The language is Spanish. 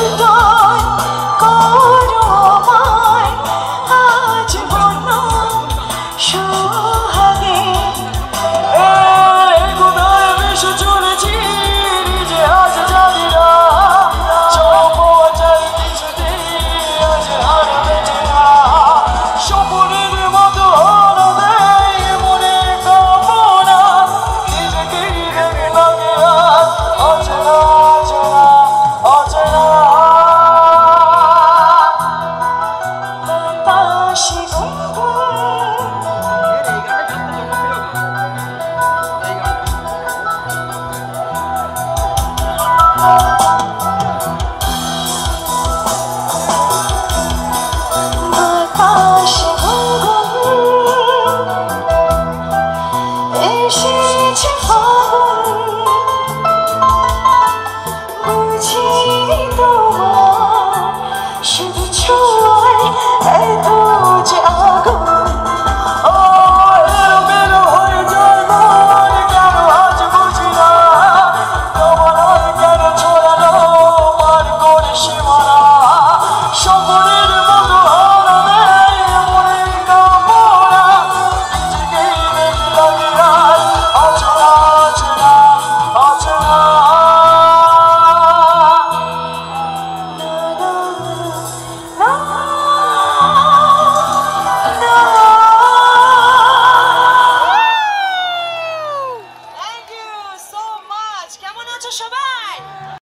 No.